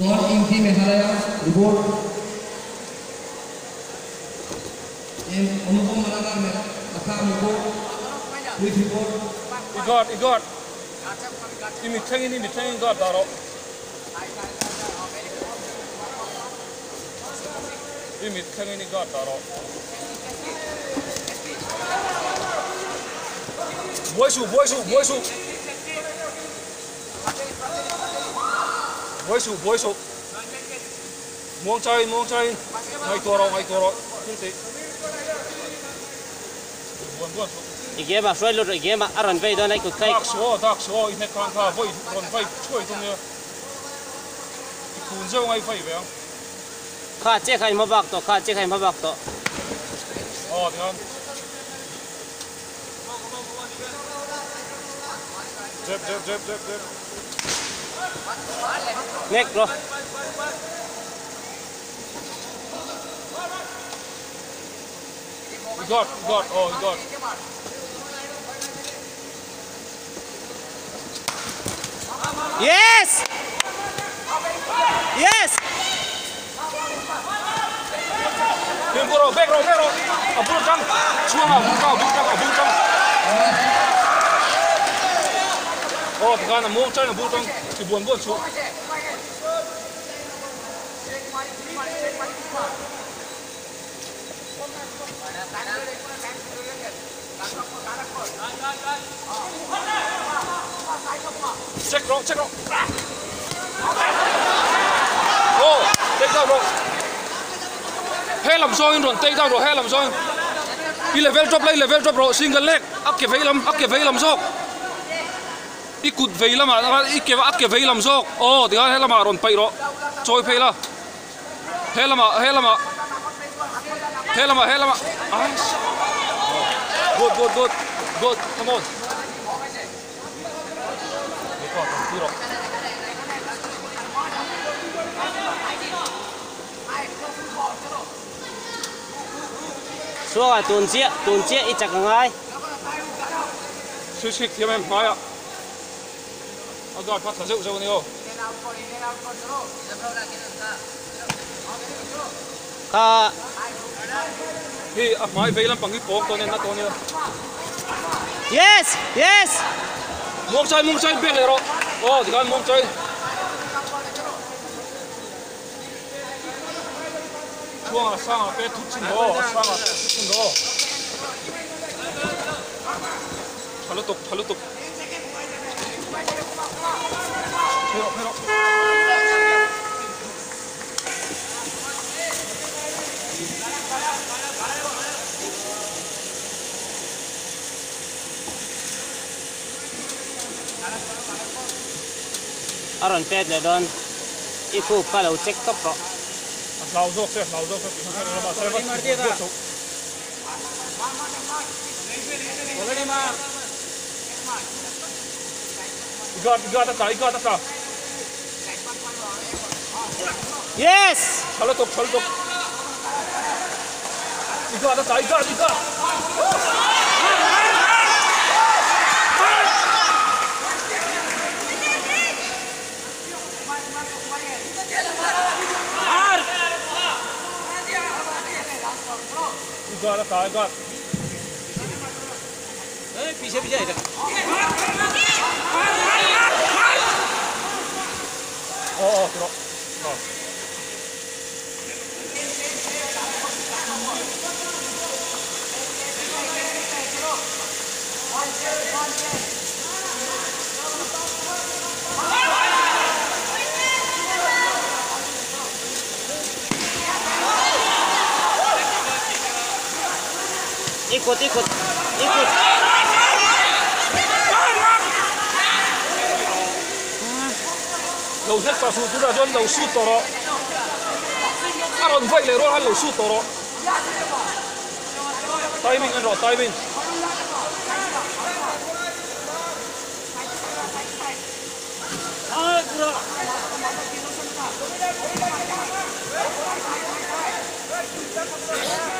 गौर इनकी मेघालय रिपोर्ट अनुपम मनागार में अखाम रिपोर्ट पुलिस रिपोर्ट इगोट इगोट इमिचंग इन इमिचंग इगोट दारो इमिचंग इन इगोट दारो वोशु वोशु वोशु boy shoot. Muang chai, muang chai. Ngay toro, ngay toro. Kunti. Buồn buồn. Ige xoay lụt ige ma aron vei đó này cũng thấy Dark số, dark số, in hết khang kha, voi ron vai chui tung nha. Cuốn dâu ngay phải vậy. kha che khai ma bak to kha che khai ma bak to Ờ, thì không. Dẹp, dẹp, dẹp, dẹp, Nick. He got, he got, oh, he got. Yes! Yes! Back row, back row, back row. Burkan, Chuang, Burkan, Burkan, ô thì con là mua chơi là bút trăng. Thì buồn buồn xuống. Check wrong check wrong Ô, take down rồi. He làm sao rồi, tay down rồi, he làm sao. Đi level drop lấy level drop rồi, single leg. Áp cái vây lắm áp cái vây làm sao. Đi cụt vây làm à, đi cái áp cái vây làm sao. Ô, thì he làm à, rồi bay rồi. Trôi pay là. He làm à, he làm à. He làm à, he làm à. Ah. Good, good, good. Good, come on. Đi qua, đi rồi. xuống à tuần chia tuần chia ít chắc ngay Switch kick thêm em, mai ạ. 아까 알파 자세 우자군요. 아, 이 마이 베일란 방귀 보고는 나 돈이요. Yes, yes. 몸차이 몸차이 베일로. 어, 디간 몸차이. 주황아 상아 빼 투친 거, 상아 빼 투친 거. 발로 똑 발로 똑. aron pet le don. I pala ucek check top kok. lau lau yes! Kalau top igat. Igat at ka, igat. पीछे पीछे इधर Oo, oh, pero... Oh. Ikut ikut ikut Đầu nhất tao sụt chúng ta cho đầu sụt tỏ đó. À rồi vậy lại rồi hắn đầu sụt. Timing anh rồi, timing. mugot mar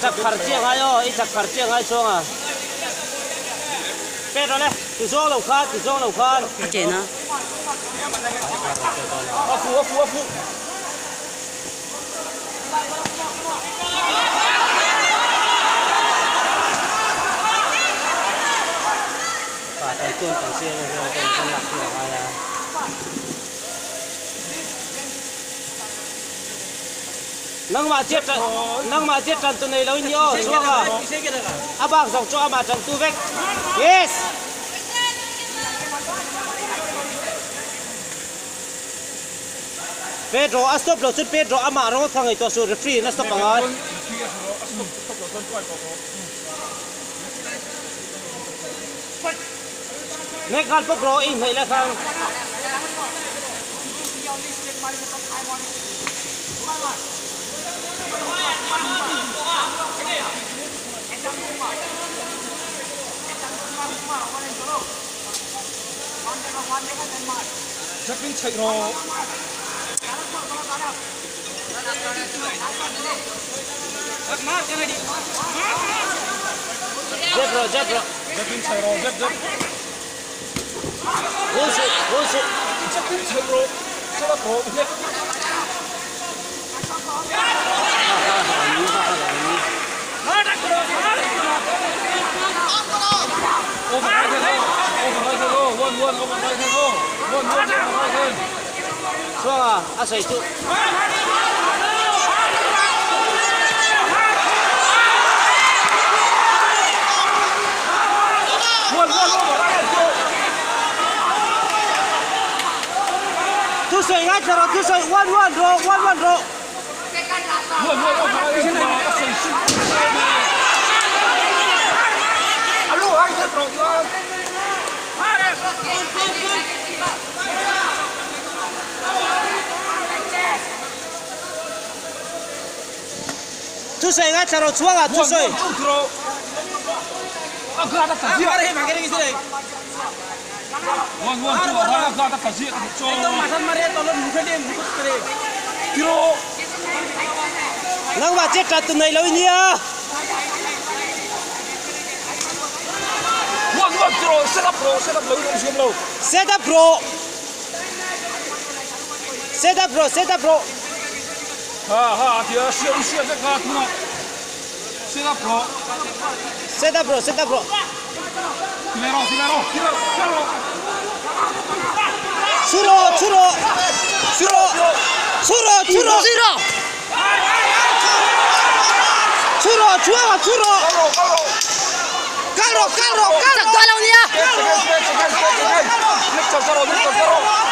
十块钱还哟，一十块钱还送啊。别着嘞，就送六块，就送六块。不给呢？我付，我付，我付。把这电筒线那个电筒拿出来呀。Nâng mà chết trận nâng mà chết trận tụi này lâu nhiều xuống à à bác dọc cho mà trận tu vek yes Pedro, a stop lo chut Pedro ama ro thang ai to su referee na stop angai. Nek kan pok ro in hei la khang. जटिल छैन जब र जब र जटिल छैन जब जब हो से हो से जटिल छैन चलो हो 좋아, 아싸 이쪽. Tusai ngajaro, tusai one one draw, one one draw. One one one. One ro. One one override thế thôi. Các sẩy sinh. Alo, ai thế rồi? Tu sẩy ngay chờ xuống à, tu One sẩy. one outro. Aku ada kasih. One one tu ada aku ada kasih. Kiro. Nang mà chết trận tụi này lâu nhiều. One one kiro. Set up bro. Set up lâu lâu xem lâu. Set up bro. Set up bro, set up bro. Ha ha. Dia siap siap dekat tu nak. Set up bro. Set up bro, set up bro. Kilero kilero kilero kilero. Churo, churo. Churo. Churo, churo. Churo, churo, churo. carro, carro, carro. Toda la unidad. Carro, carro, carro, carro.